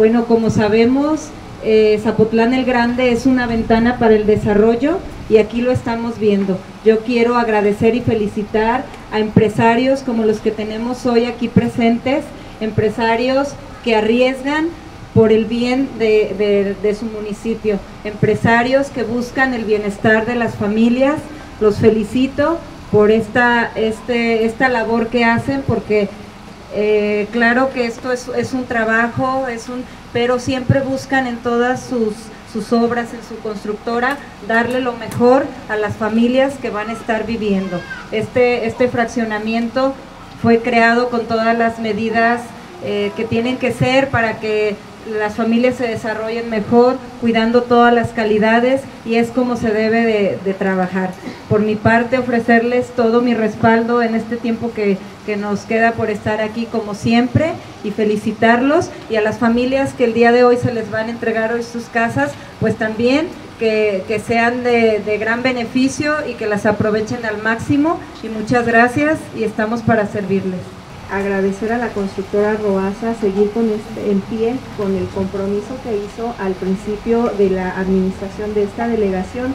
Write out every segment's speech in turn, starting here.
Bueno, como sabemos, eh, Zapotlán el Grande es una ventana para el desarrollo y aquí lo estamos viendo. Yo quiero agradecer y felicitar a empresarios como los que tenemos hoy aquí presentes, empresarios que arriesgan por el bien de, de, su municipio, empresarios que buscan el bienestar de las familias. Los felicito por esta, este, esta labor que hacen porque eh, claro que esto es, un trabajo, es un, pero siempre buscan en todas sus, sus obras, en su constructora, darle lo mejor a las familias que van a estar viviendo. Este, este fraccionamiento fue creado con todas las medidas eh, que tienen que ser para que las familias se desarrollen mejor, cuidando todas las calidades y es como se debe de, trabajar. Por mi parte, ofrecerles todo mi respaldo en este tiempo que, nos queda por estar aquí como siempre y felicitarlos y a las familias que el día de hoy se les van a entregar hoy sus casas, pues también que, sean de, de, gran beneficio y que las aprovechen al máximo. Y muchas gracias y estamos para servirles agradecer a la constructora Roasa, seguir con este, en pie con el compromiso que hizo al principio de la administración de esta delegación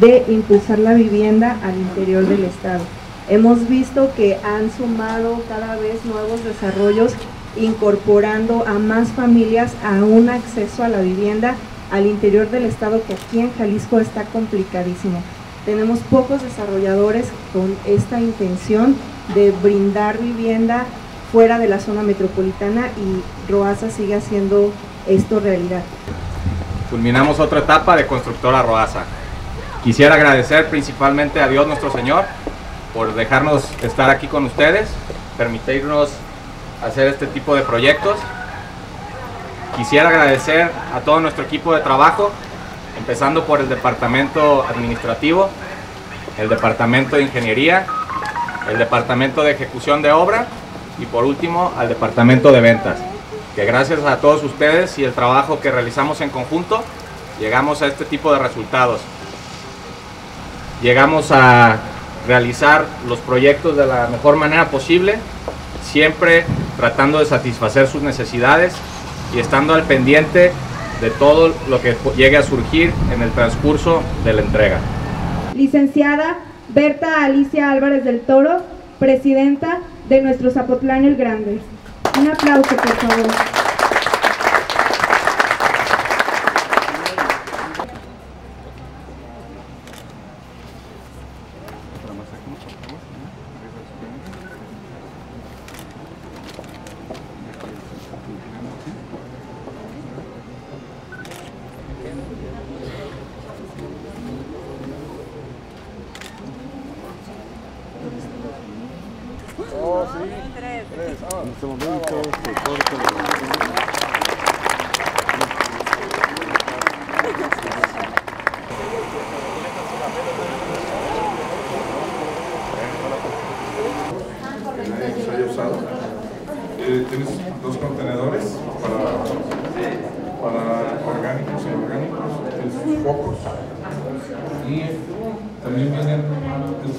de impulsar la vivienda al interior del Estado. Hemos visto que han sumado cada vez nuevos desarrollos incorporando a más familias a un acceso a la vivienda al interior del Estado que aquí en Jalisco está complicadísimo. Tenemos pocos desarrolladores con esta intención de brindar vivienda fuera de la zona metropolitana y Roasa sigue haciendo esto realidad. Culminamos otra etapa de Constructora Roasa. Quisiera agradecer principalmente a Dios nuestro Señor por dejarnos estar aquí con ustedes, permitirnos hacer este tipo de proyectos. Quisiera agradecer a todo nuestro equipo de trabajo, empezando por el departamento administrativo, el departamento de ingeniería, el departamento de ejecución de obra y por último al departamento de ventas. Que gracias a todos ustedes y el trabajo que realizamos en conjunto, llegamos a este tipo de resultados. Llegamos a realizar los proyectos de la mejor manera posible, siempre tratando de satisfacer sus necesidades y estando al pendiente de todo lo que llegue a surgir en el transcurso de la entrega. Licenciada Berta Alicia Álvarez del Toro, presidenta de nuestro Zapotlán el Grande. Un aplauso, por favor. En este momento tienes dos contenedores para, orgánicos y orgánicos, tienes focos. Y también vienen,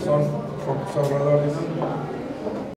son focos ahorradores